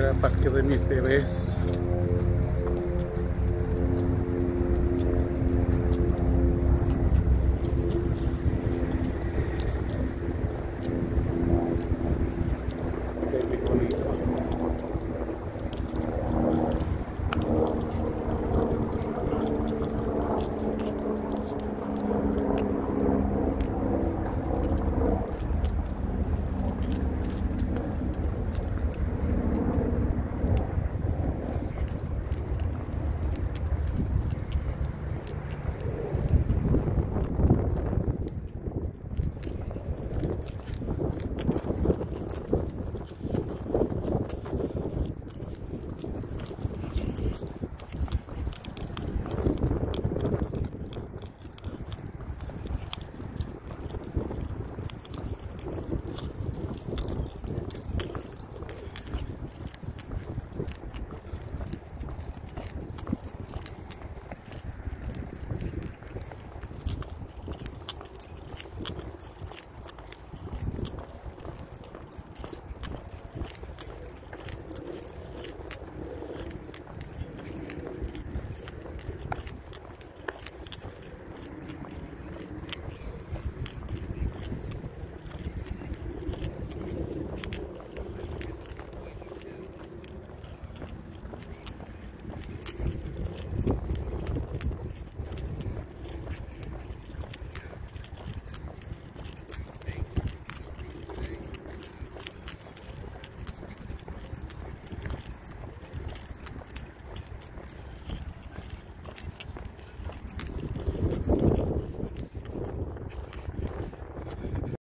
del parque de mis bebés.